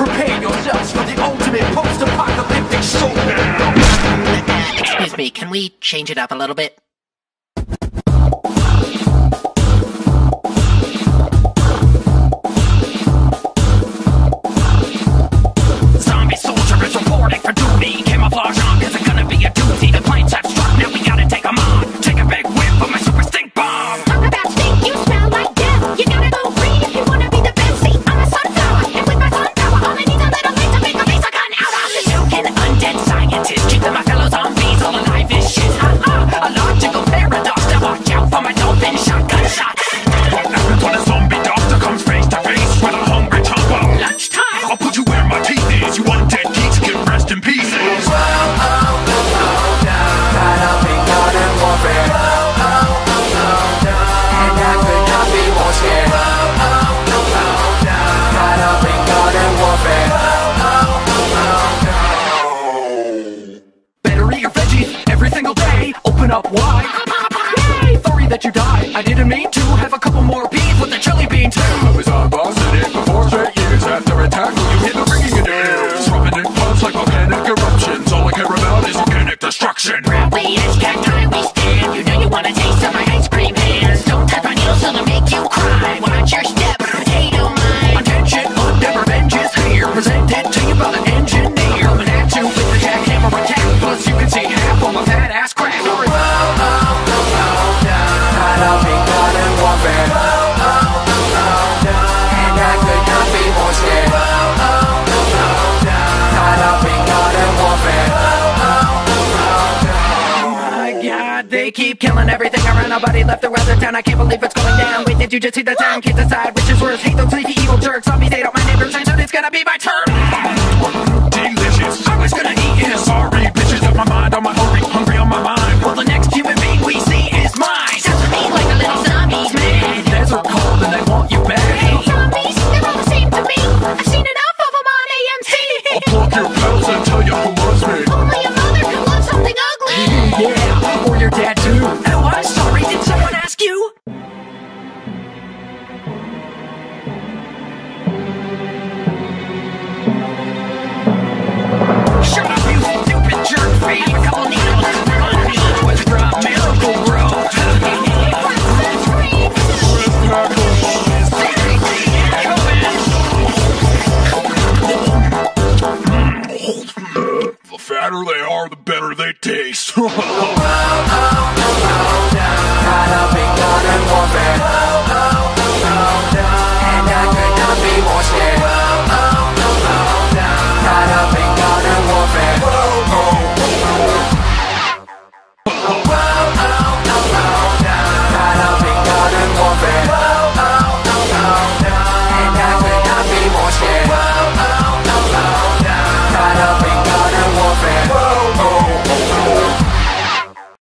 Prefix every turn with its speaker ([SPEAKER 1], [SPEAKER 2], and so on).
[SPEAKER 1] Prepare yourselves for the
[SPEAKER 2] ultimate post-apocalyptic showdown! Excuse me, can
[SPEAKER 3] we
[SPEAKER 1] change
[SPEAKER 4] it up a little
[SPEAKER 1] bit? Why? They keep killing everything around. Nobody left the weather town. I can't believe it's going down. Wait, did you just see the town? Kids decide which is worse. Hate those leafy evil jerks. Zombies, they don't my neighbors. I know it's gonna be my turn. hotter they
[SPEAKER 2] are, the better they taste.
[SPEAKER 4] oh, oh, oh,